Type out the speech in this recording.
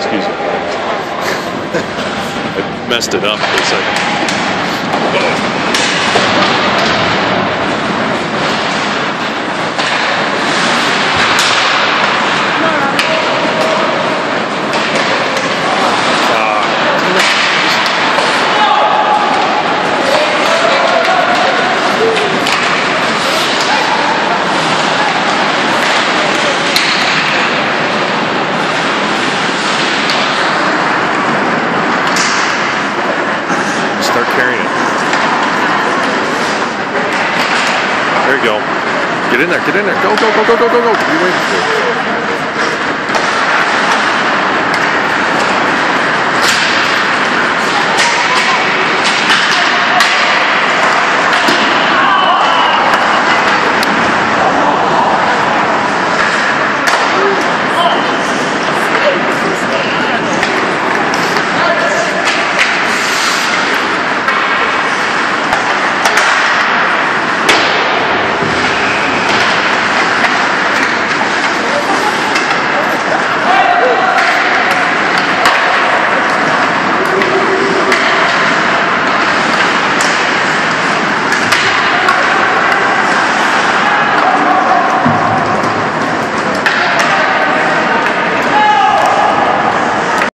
Excuse me. I messed it up for a second. Start carrying it. There you go. Get in there. Get in there. Go, go, go, go, go, go, go.